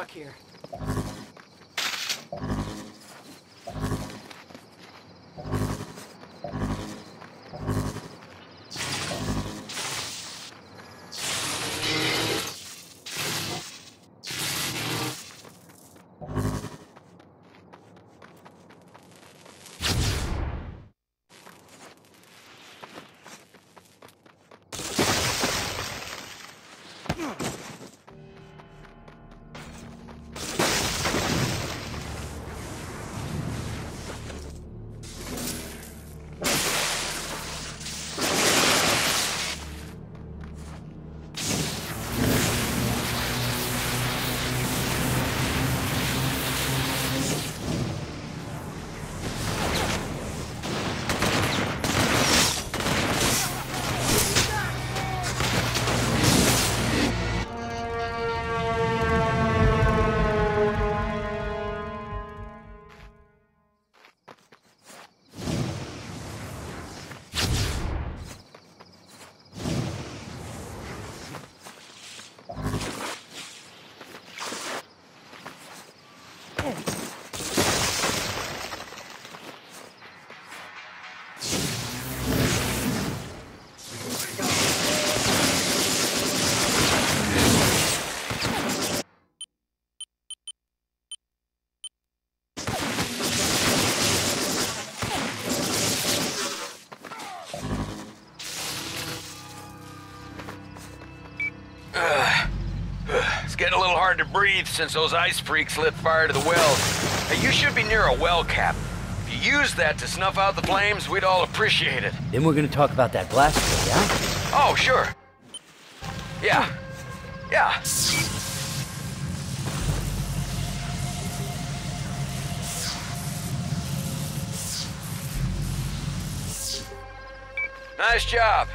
Stuck here. Hard to breathe since those ice freaks lit fire to the well. Hey, you should be near a well cap. If you use that to snuff out the flames, we'd all appreciate it. Then we're gonna talk about that blast, yeah? Oh, sure. Yeah. Yeah. Nice job.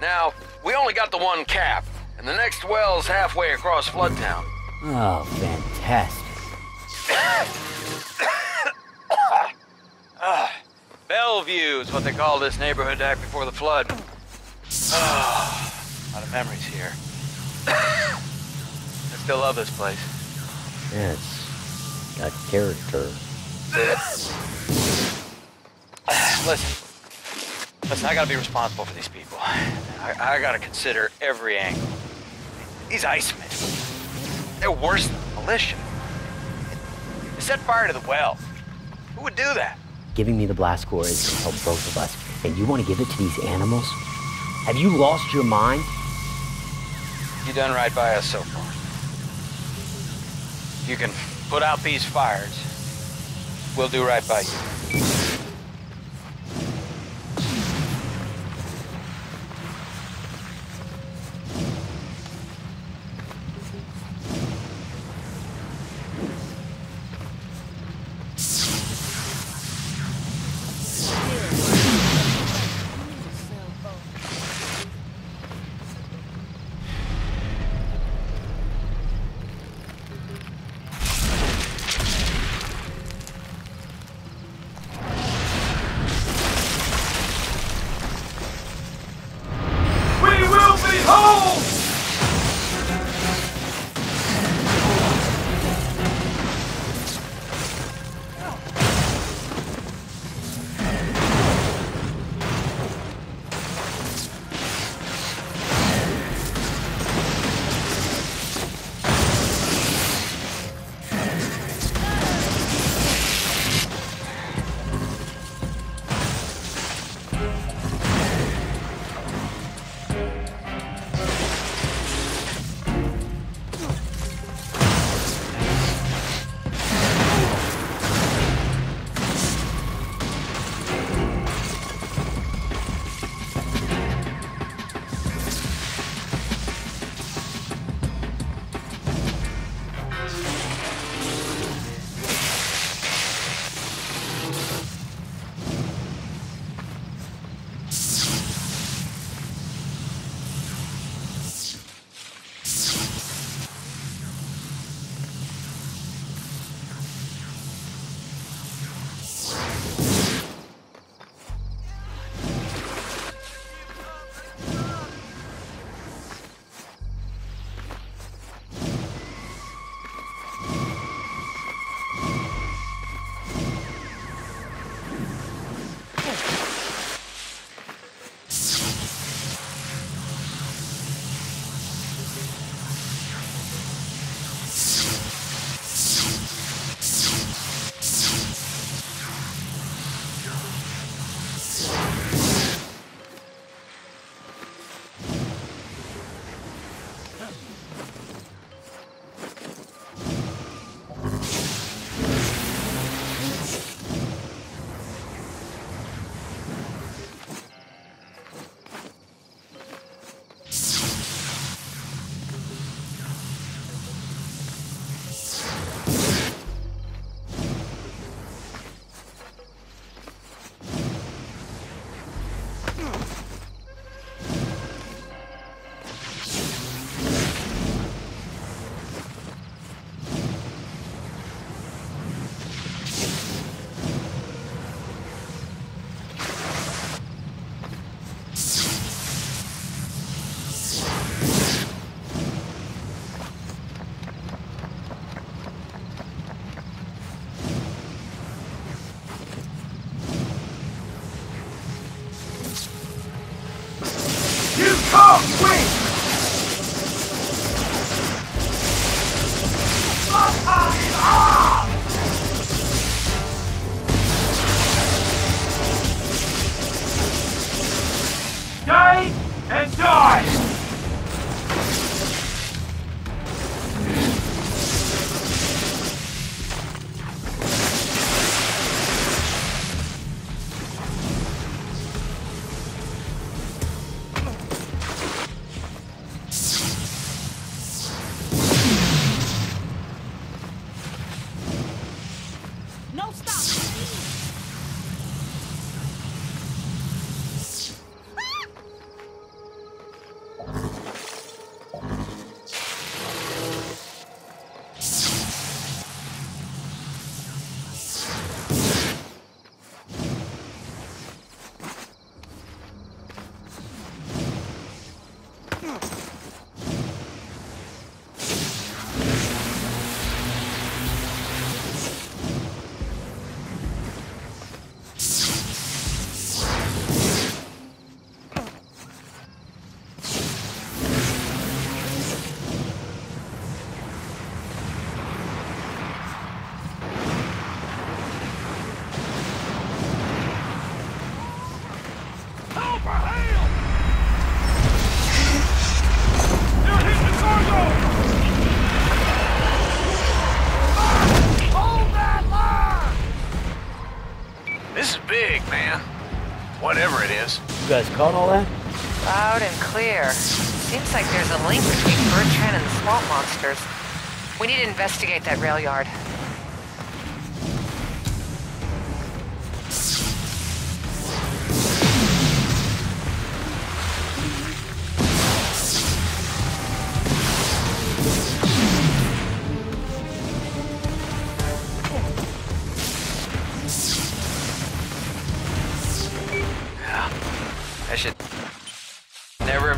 Now, we only got the one cap, and the next well's halfway across Floodtown. Oh, fantastic. Bellevue is what they call this neighborhood back before the flood. Ah, a lot of memories here. I still love this place. Yeah, it's got character. Listen. Listen, I gotta be responsible for these people. I, I gotta consider every angle. These Icemen, they're worse than the militia. They set fire to the well. Who would do that? Giving me the blast core is going to help both of us. And you want to give it to these animals? Have you lost your mind? You've done right by us so far. You can put out these fires. We'll do right by you. Big, man. Whatever it is. You guys caught all that? Loud and clear. Seems like there's a link between Bertrand and the swamp monsters. We need to investigate that rail yard.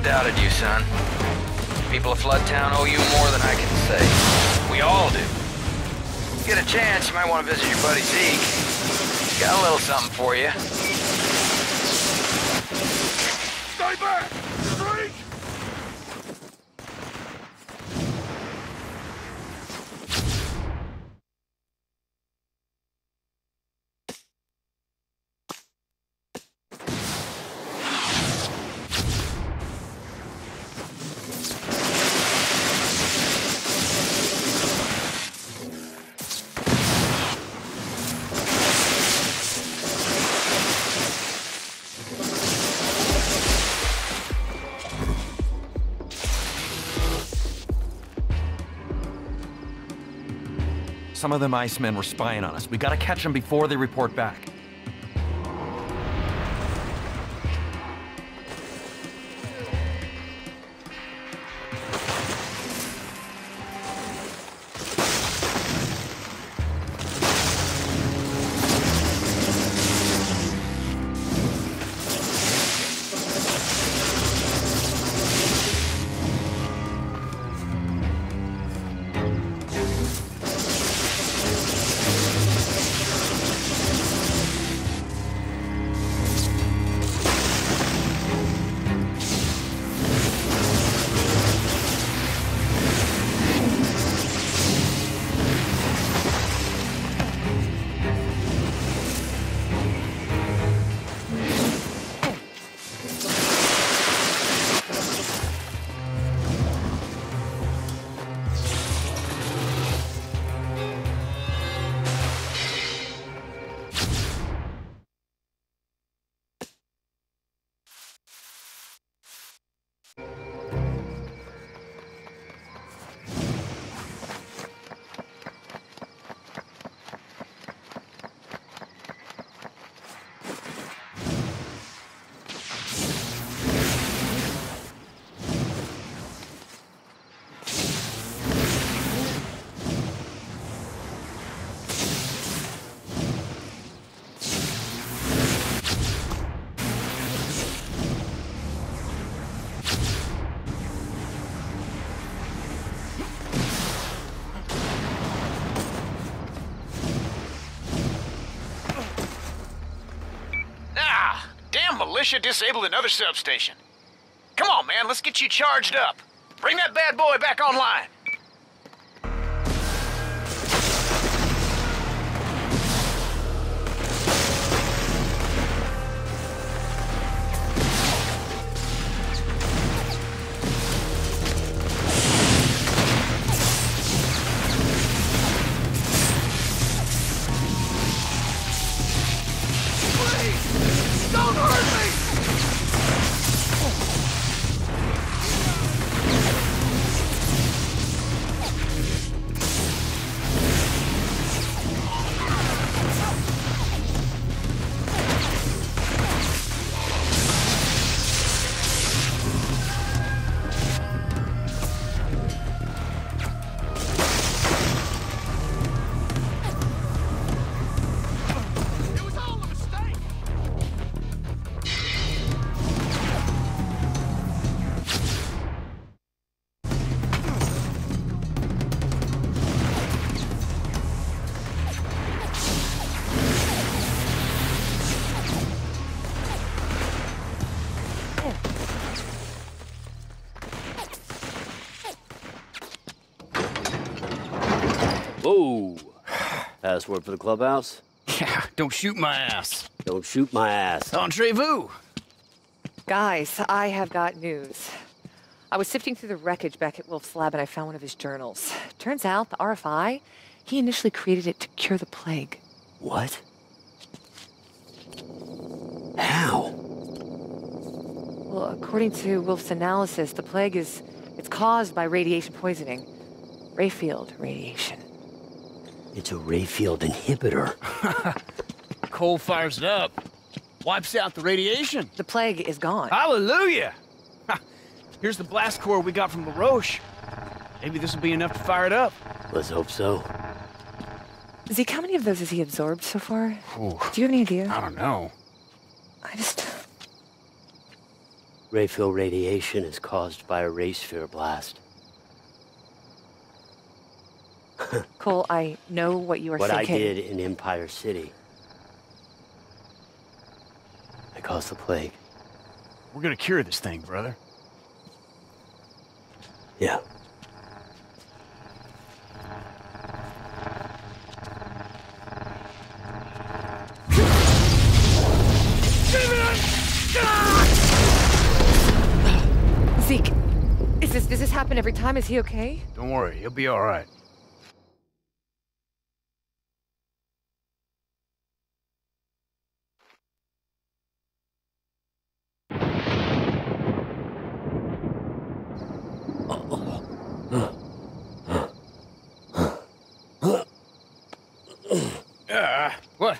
Doubted you, son. People of Floodtown owe you more than I can say. We all do. Get a chance, you might want to visit your buddy Zeke. He's got a little something for you. Some of them Icemen were spying on us. We gotta catch them before they report back. Militia disabled another substation. Come on, man, let's get you charged up. Bring that bad boy back online. Whoa. Password for the clubhouse? Yeah, don't shoot my ass. Don't shoot my ass. Entrez-vous. Guys, I have got news. I was sifting through the wreckage back at Wolfe's lab and I found one of his journals. Turns out the RFI, he initially created it to cure the plague. What? How? Well, according to Wolfe's analysis, the plague is it's caused by radiation poisoning. Rayfield radiation. It's a Rayfield inhibitor. Cole fires it up. Wipes out the radiation. The plague is gone. Hallelujah! Ha, Here's the blast core we got from LaRoche. Maybe this will be enough to fire it up. Let's hope so. Zeke, how many of those has he absorbed so far? Ooh, Do you have any idea? I don't know. I just. Rayfield radiation is caused by a ray sphere blast. Cole, I know what you are saying. What I thinking. did in Empire City. I caused the plague. We're gonna cure this thing, brother. Yeah. Zeke, is this does this happen every time? Is he okay? Don't worry, he'll be all right. What?